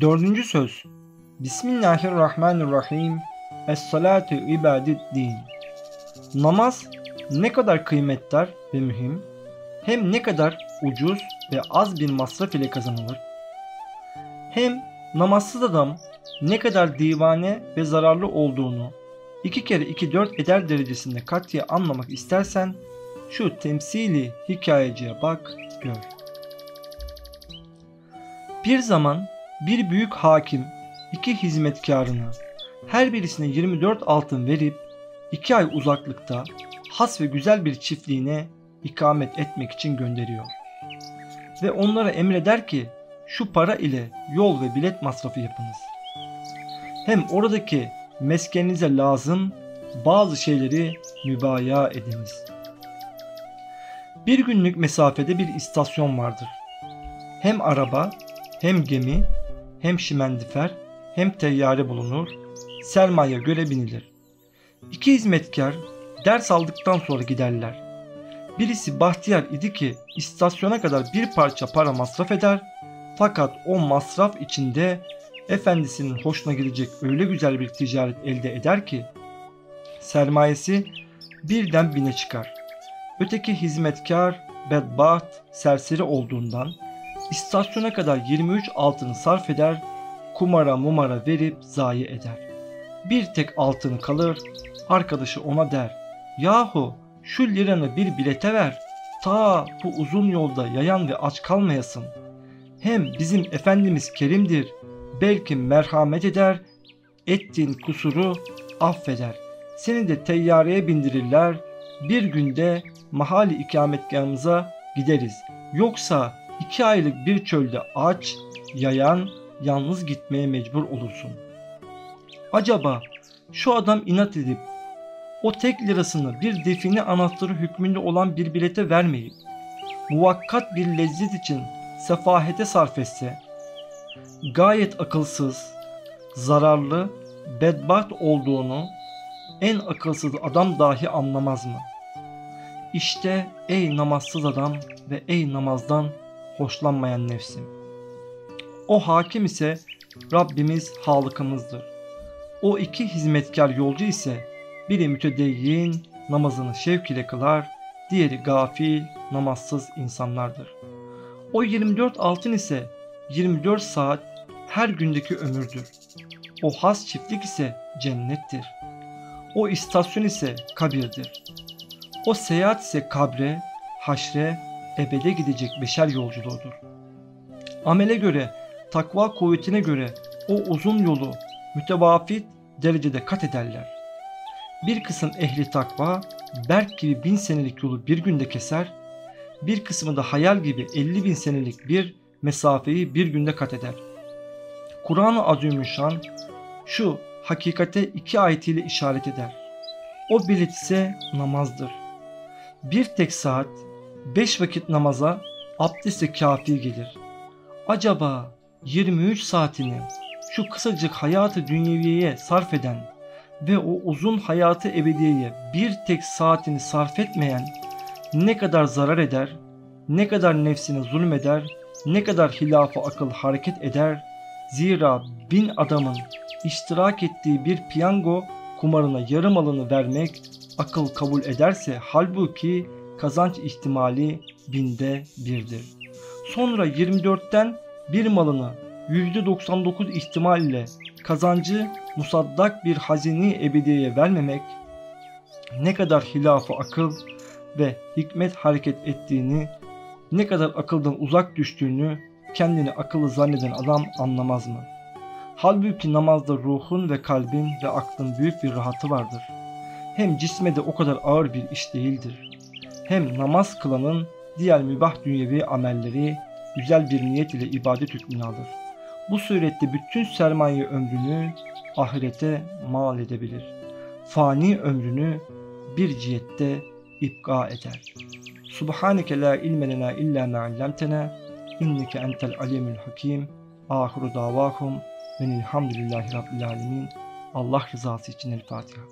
Dördüncü söz. Bismillahirrahmanirrahim. Es-salatu ibadid din. Namaz ne kadar kıymetli ve mühim, hem ne kadar ucuz ve az bir masraf ile kazanılır. Hem namazsız adam ne kadar divane ve zararlı olduğunu iki kere iki dört eder derecesinde katiye anlamak istersen şu temsili hikayeciye bak gör. Bir zaman bir büyük hakim iki hizmetkarını her birisine 24 altın verip iki ay uzaklıkta has ve güzel bir çiftliğine ikamet etmek için gönderiyor. Ve onlara emreder ki şu para ile yol ve bilet masrafı yapınız. Hem oradaki meskeninize lazım bazı şeyleri mübaya ediniz. Bir günlük mesafede bir istasyon vardır. Hem araba, hem gemi, hem şimendifer, hem teyyare bulunur, sermaye göre binilir. İki hizmetkar ders aldıktan sonra giderler. Birisi bahtiyar idi ki istasyona kadar bir parça para masraf eder fakat o masraf içinde efendisinin hoşuna gidecek öyle güzel bir ticaret elde eder ki sermayesi birden bine çıkar. Öteki hizmetkar bedbaht serseri olduğundan istasyona kadar 23 altını sarf eder, kumara mumara verip zayi eder. Bir tek altını kalır, arkadaşı ona der, yahu şu liranı bir bilete ver, ta bu uzun yolda yayan ve aç kalmayasın. Hem bizim Efendimiz kerimdir, belki merhamet eder, ettiğin kusuru affeder. Seni de teyyareye bindirirler, bir günde mahalli ikametgahımıza gideriz. Yoksa iki aylık bir çölde aç, yayan, yalnız gitmeye mecbur olursun. Acaba şu adam inat edip o tek lirasını bir define anahtarı hükmünde olan bir bilete vermeyip muvakkat bir lezzet için sefahete sarf etse gayet akılsız, zararlı, bedbaht olduğunu en akılsız adam dahi anlamaz mı? İşte ey namazsız adam ve ey namazdan hoşlanmayan nefsim. O hakim ise Rabbimiz halıkımızdır. O iki hizmetkar yolcu ise biri mütedeyyin namazını şevk ile kılar, diğeri gafil namazsız insanlardır. O 24 altın ise 24 saat her gündeki ömürdür. O has çiftlik ise cennettir. O istasyon ise kabirdir. O seyahat ise kabre, haşre, ebede gidecek beşer yolculuğudur. Amele göre, takva kuvvetine göre o uzun yolu mütevafit derecede kat ederler. Bir kısım ehli takva berk gibi bin senelik yolu bir günde keser, bir kısmı da hayal gibi elli bin senelik bir mesafeyi bir günde kat eder. Kur'an-ı Azimüşşan şu hakikate iki ayetiyle işaret eder. O bilet ise namazdır. Bir tek saat, beş vakit namaza abdeste kafi gelir. Acaba 23 saatini şu kısacık hayatı dünyeviyeye sarf eden ve o uzun hayatı ebediyeye bir tek saatini sarf etmeyen ne kadar zarar eder, ne kadar nefsine zulmeder, ne kadar hilafı akıl hareket eder. Zira bin adamın iştirak ettiği bir piyango kumarına yarım alını vermek akıl kabul ederse halbuki kazanç ihtimali binde birdir. Sonra 24'ten bir malını %99 ihtimal ile kazancı musaddak bir hazini ebediyeye vermemek ne kadar hilafı akıl ve hikmet hareket ettiğini, ne kadar akıldan uzak düştüğünü kendini akıllı zanneden adam anlamaz mı? Halbuki namazda ruhun ve kalbin ve aklın büyük bir rahatı vardır. Hem cisme de o kadar ağır bir iş değildir. Hem namaz kılanın diğer mübah dünyevi amelleri güzel bir niyet ile ibadet hükmünü alır. Bu surette bütün sermaye ömrünü ahirete mal edebilir. Fani ömrünü bir cihette ipka eder. Subhaneke la ilme lena illa ma allamtena inneke entel alimul hakim. Ahiru davahum ve elhamdülillahi rabbil alemin. Allah rızası için El Fatiha.